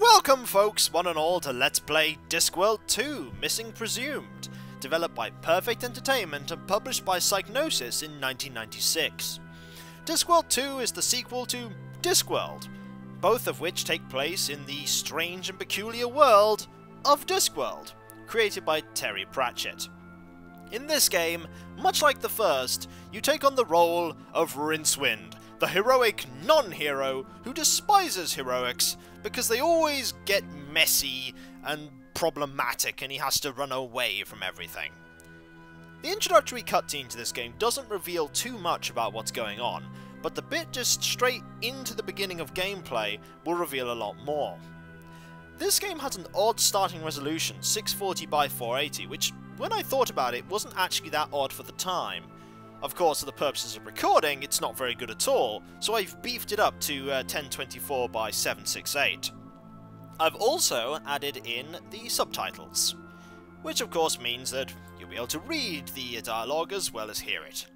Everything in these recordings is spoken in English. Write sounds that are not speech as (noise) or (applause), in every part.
Welcome folks, one and all, to Let's Play Discworld 2, Missing Presumed, developed by Perfect Entertainment and published by Psygnosis in 1996. Discworld 2 is the sequel to Discworld, both of which take place in the strange and peculiar world of Discworld, created by Terry Pratchett. In this game, much like the first, you take on the role of Rincewind, the heroic non-hero who despises heroics because they always get messy and problematic and he has to run away from everything. The introductory cutscene to this game doesn't reveal too much about what's going on, but the bit just straight into the beginning of gameplay will reveal a lot more. This game has an odd starting resolution, 640 by 480, which, when I thought about it, wasn't actually that odd for the time. Of course, for the purposes of recording, it's not very good at all, so I've beefed it up to uh, 1024 by 768. I've also added in the subtitles, which of course means that you'll be able to read the dialogue as well as hear it.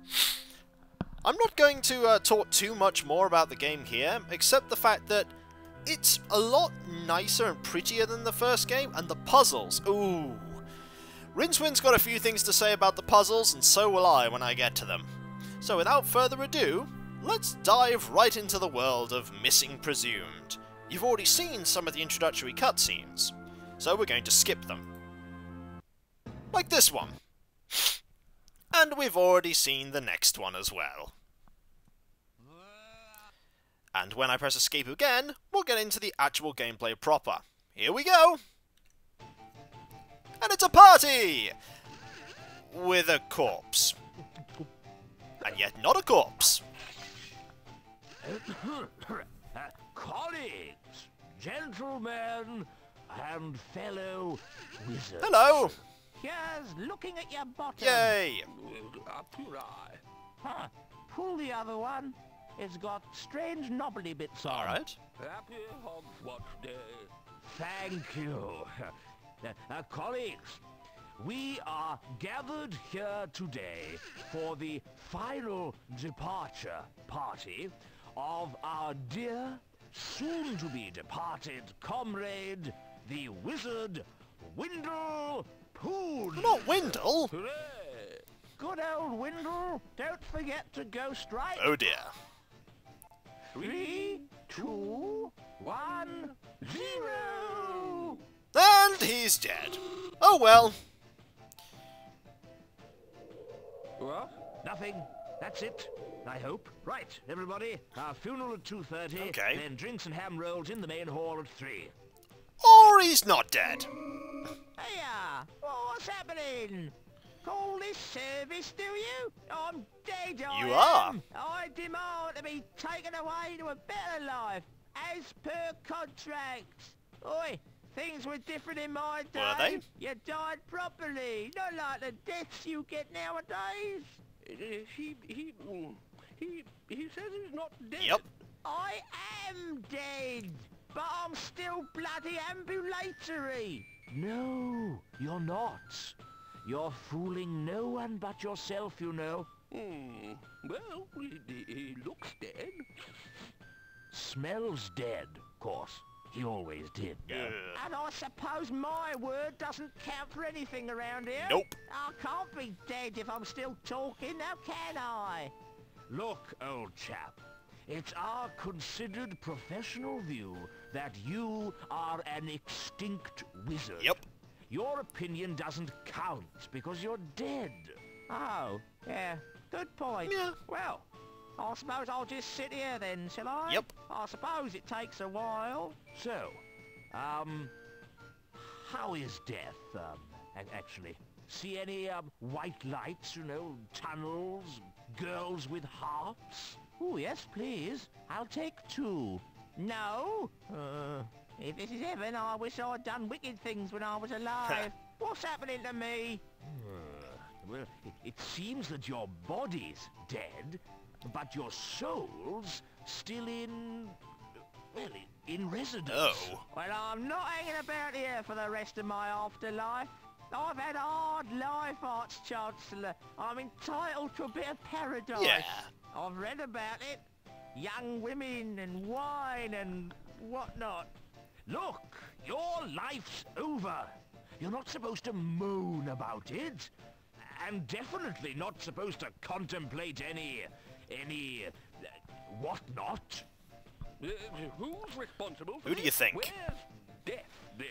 I'm not going to uh, talk too much more about the game here, except the fact that it's a lot nicer and prettier than the first game, and the puzzles, ooh. Rincewind's got a few things to say about the puzzles, and so will I when I get to them. So without further ado, let's dive right into the world of Missing Presumed. You've already seen some of the introductory cutscenes, so we're going to skip them. Like this one. And we've already seen the next one as well. And when I press escape again, we'll get into the actual gameplay proper. Here we go! A party! With a corpse. And yet not a corpse. Colleagues, gentlemen, and fellow wizards. Hello! Here's looking at your bottom. Yay! Up your eye. Huh. Pull the other one. It's got strange knobbly bits on. Alright. Happy Hogswatch Day. Thank you. Uh, colleagues, we are gathered here today for the final departure party of our dear, soon-to-be departed comrade, the wizard Windle Poons. Not Windle! Hooray! Good old Windle. Don't forget to go straight. Oh dear. Three, two, one, zero. And he's dead. Oh well. What? Nothing. That's it. I hope. Right, everybody. Our funeral at 2.30. Okay. Then drinks and ham rolls in the main hall at 3. Or he's not dead. Hiya! Oh, what's happening? Call this service, do you? I'm dead, I You are. am. I demand to be taken away to a better life, as per contract. Oi, things were different in my day. Were they? You died properly, not like the deaths you get nowadays. he, he, he, he says he's not dead. Yep. I am dead, but I'm still bloody ambulatory. No, you're not. You're fooling no one but yourself, you know. Hmm. Well, he, he looks dead. Smells dead, of course. He always did. Yeah. And I suppose my word doesn't count for anything around here? Nope. I can't be dead if I'm still talking, now can I? Look, old chap, it's our considered professional view that you are an extinct wizard. Yep. Your opinion doesn't count because you're dead. Oh, yeah, good point. Yeah. Well, I suppose I'll just sit here then, shall I? Yep. I suppose it takes a while. So, um, how is death, um, actually? See any, um, white lights, you know, tunnels, girls with hearts? Oh, yes, please. I'll take two. No? Uh, if this is heaven, I wish I'd done wicked things when I was alive. (laughs) What's happening to me? Well, it, it seems that your body's dead, but your soul's still in, well, in, in residence. Oh. Well, I'm not hanging about here for the rest of my afterlife. I've had a hard life, Arch Chancellor. I'm entitled to a bit of paradise. Yeah. I've read about it. Young women and wine and whatnot. Look, your life's over. You're not supposed to moan about it. And definitely not supposed to contemplate any... any... Uh, whatnot. Uh, who's responsible for Who do you this? think? Where's death, then?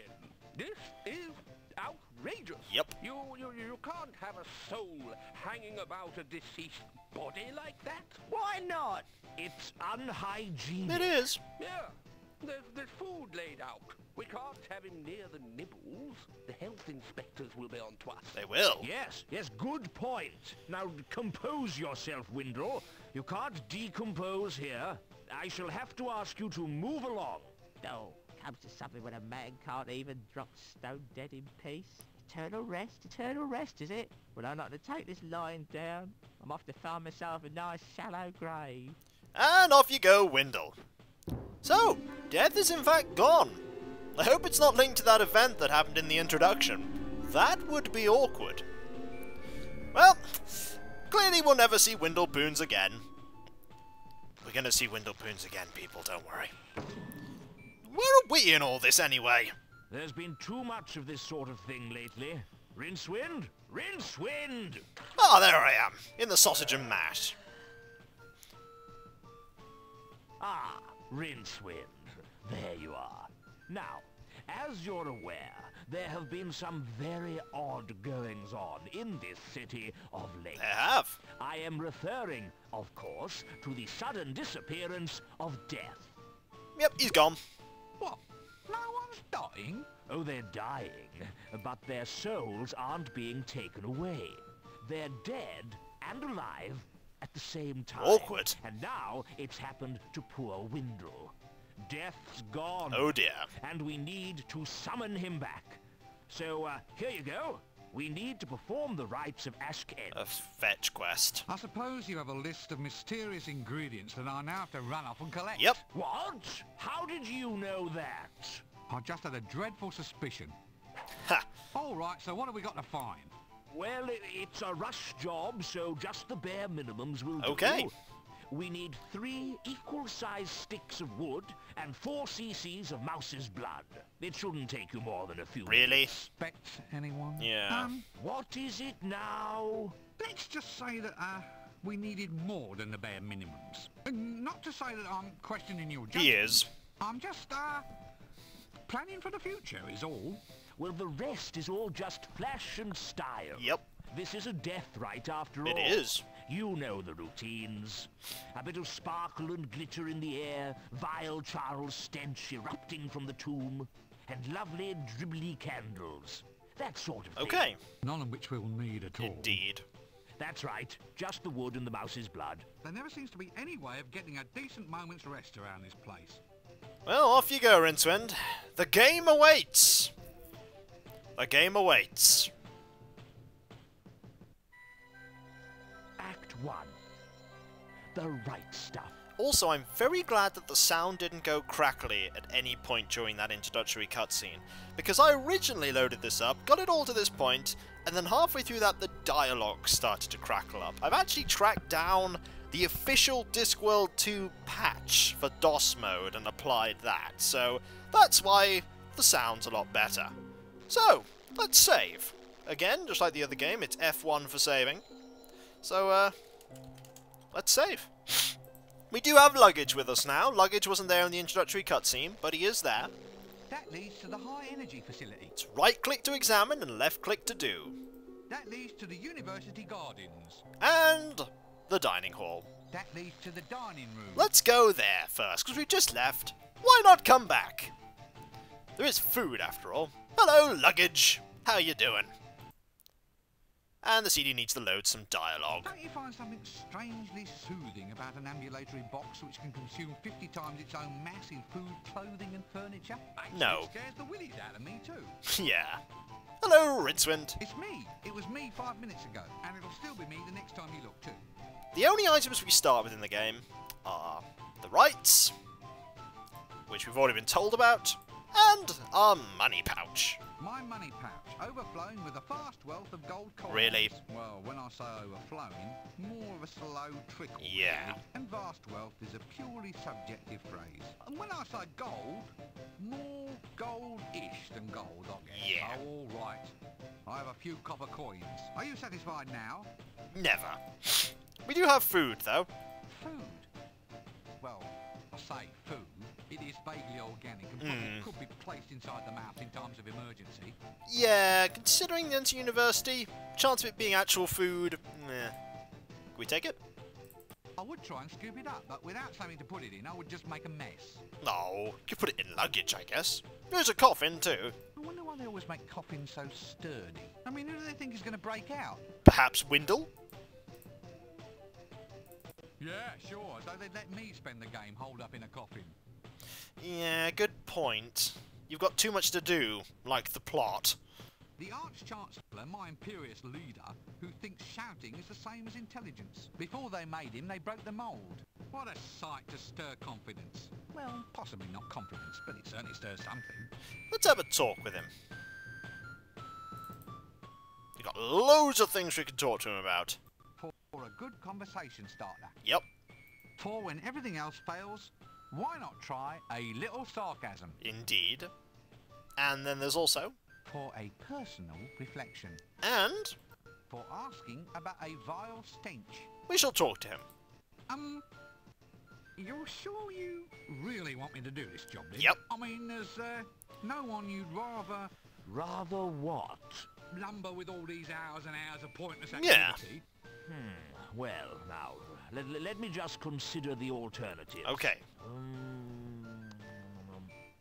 This is outrageous. Yep. You, you, you can't have a soul hanging about a deceased body like that. Why not? It's unhygienic. It is. Yeah. There's, there's food laid out. We can't have him near the nibbles. The health inspectors will be on to us. They will. Yes, yes, good point. Now compose yourself, Windle. You can't decompose here. I shall have to ask you to move along. Oh, comes to something when a man can't even drop stone dead in peace. Eternal rest, eternal rest, is it? Well, I'm not to take this lying down. I'm off to find myself a nice shallow grave. And off you go, Windle. So, death is in fact gone. I hope it's not linked to that event that happened in the introduction. That would be awkward. Well, clearly we'll never see Windle Poons again. We're gonna see Windle Poons again, people, don't worry. Where are we in all this anyway? There's been too much of this sort of thing lately. Rincewind? Rincewind! Ah, there I am, in the sausage and mash. Ah, Rincewind. There you are. Now, as you're aware, there have been some very odd goings-on in this city of late. They have. I am referring, of course, to the sudden disappearance of death. Yep, he's gone. What? No one's dying? Oh, they're dying, but their souls aren't being taken away. They're dead and alive at the same time. Awkward. And now it's happened to poor Windle. Death's gone. Oh dear. And we need to summon him back. So, uh, here you go. We need to perform the rites of AshkEnte. A fetch quest. I suppose you have a list of mysterious ingredients that I now have to run off and collect. Yep. What? How did you know that? I just had a dreadful suspicion. Ha! All right, so what have we got to find? Well, it's a rush job, so just the bare minimums will do. Okay. We need three equal-sized sticks of wood and four cc's of mouse's blood. It shouldn't take you more than a few Really? Expect anyone? Yeah. Um, What is it now? let's just say that, uh, we needed more than the bare minimums. Uh, not to say that I'm questioning your judgment. He is. I'm just, uh, planning for the future is all. Well, the rest is all just flash and style. Yep. This is a death rite after It all. is. You know the routines. A bit of sparkle and glitter in the air, vile charnel stench erupting from the tomb, and lovely dribbly candles. That sort of thing. Okay. None of which we'll need at all. Indeed. That's right. Just the wood and the mouse's blood. There never seems to be any way of getting a decent moment's rest around this place. Well, off you go, Rincewind. The game awaits. The game awaits. 1. The right stuff. Also, I'm very glad that the sound didn't go crackly at any point during that introductory cutscene, because I originally loaded this up, got it all to this point, and then halfway through that the dialogue started to crackle up. I've actually tracked down the official Discworld 2 patch for DOS mode and applied that, so that's why the sound's a lot better. So, let's save. Again, just like the other game, it's F1 for saving. So, uh, let's save. We do have luggage with us now. Luggage wasn't there in the introductory cutscene, but he is there. That leads to the high energy facility. It's right click to examine and left click to do. That leads to the university gardens. And the dining hall. That leads to the dining room. Let's go there first, because we just left. Why not come back? There is food after all. Hello, luggage. How you doing? And the CD needs to load some dialogue. Don't you find something strangely soothing about an ambulatory box which can consume 50 times its own mass in food, clothing and furniture? Actually, No. It scares the willies out of me too. (laughs) yeah. Hello, Rincewind. It's me. It was me five minutes ago. And it'll still be me the next time you look too. The only items we start with in the game are the rites, which we've already been told about, and our money pouch. My money pouch, overflowing with a vast wealth of gold coins. Really? Well, when I say overflowing, more of a slow trickle. Yeah. And vast wealth is a purely subjective phrase. And when I say gold, more gold-ish than gold, I guess. Yeah. Oh, all right. I have a few copper coins. Are you satisfied now? Never. We do have food, though. Food. Well, I say food. It is vaguely organic and Mm. could be placed inside the mouth in times of emergency. Yeah, considering the Unseen University, chance of it being actual food, meh. Can we take it? I would try and scoop it up, but without something to put it in, I would just make a mess. No, you could put it in luggage, I guess. There's a coffin, too. I wonder why they always make coffins so sturdy. I mean, who do they think is going to break out? Perhaps Windle? Yeah, sure. So they'd let me spend the game holed up in a coffin. Yeah, good point. You've got too much to do, like the plot. The Arch-Chancellor, my imperious leader, who thinks shouting is the same as intelligence. Before they made him, they broke the mould. What a sight to stir confidence. Well, possibly not confidence, but it certainly stirs something. Let's have a talk with him. You've got loads of things we can talk to him about. For a good conversation starter. Yep. For when everything else fails, why not try a little sarcasm? Indeed. And then there's also... For a personal reflection. And... For asking about a vile stench. We shall talk to him. Um, you're sure you really want me to do this job, then? Yep. I mean, there's uh, no one you'd rather Rather what? lumber with all these hours and hours of pointless activity. Yeah. Hmm. Well, now, let, let me just consider the alternatives. Okay. Um,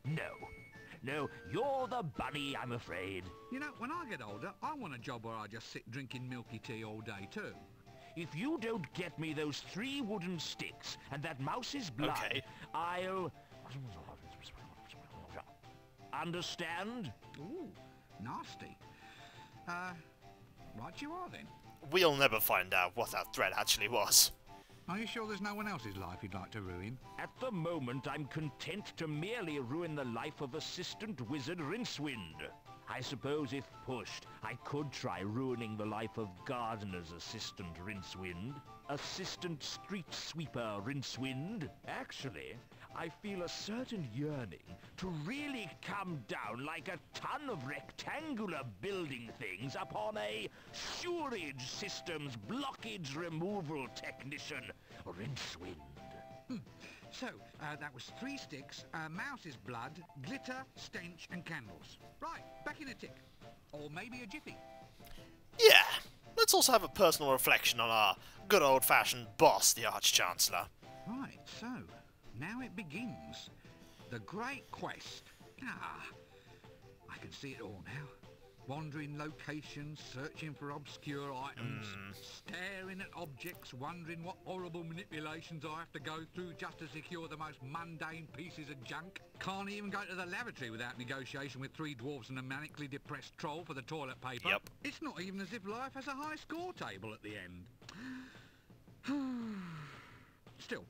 no. No, you're the bunny, I'm afraid. You know, when I get older, I want a job where I just sit drinking milky tea all day too. If you don't get me those three wooden sticks and that mouse's blood, Okay. I'll... Understand? Ooh, nasty. Uh, right you are then. We'll never find out what that threat actually was. Are you sure there's no one else's life you'd like to ruin? At the moment, I'm content to merely ruin the life of Assistant Wizard Rincewind. I suppose if pushed, I could try ruining the life of Gardener's Assistant Rincewind. Assistant Street Sweeper Rincewind. Actually, I feel a certain yearning to really come down like a ton of rectangular building things upon a sewerage systems blockage removal technician, Rincewind. So, uh, that was three sticks, uh, mouse's blood, glitter, stench, and candles. Right, back in a tick. Or maybe a jiffy. Yeah. Let's also have a personal reflection on our good old-fashioned boss, the Arch-Chancellor. Right, so, now it begins. The Great Quest. Ah, I can see it all now. Wandering locations, searching for obscure items, staring at objects, wondering what horrible manipulations I have to go through just to secure the most mundane pieces of junk. Can't even go to the lavatory without negotiation with three dwarves and a manically depressed troll for the toilet paper. Yep. It's not even as if life has a high score table at the end. (sighs) Still,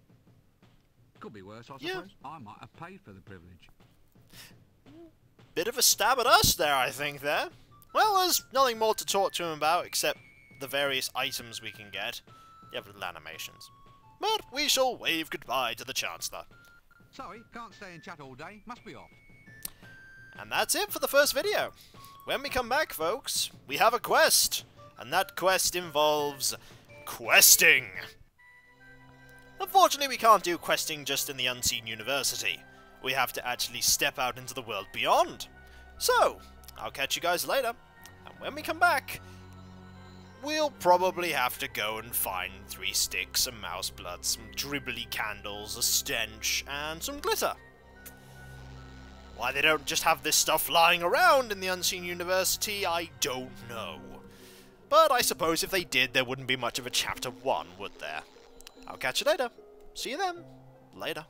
could be worse, I Yeah. suppose. I might have paid for the privilege. Bit of a stab at us there, I think, there. Well, there's nothing more to talk to him about except the various items we can get. The other little animations. But we shall wave goodbye to the Chancellor. Sorry, can't stay and chat all day. Must be off. And that's it for the first video. When we come back, folks, we have a quest. And that quest involves questing. Unfortunately, we can't do questing just in the Unseen University. We have to actually step out into the world beyond. So, I'll catch you guys later. And when we come back, we'll probably have to go and find three sticks, some mouse blood, some dribbly candles, a stench, and some glitter. Why they don't just have this stuff lying around in the Unseen University, I don't know. But I suppose if they did, there wouldn't be much of a Chapter 1, would there? I'll catch you later. See you then. Later.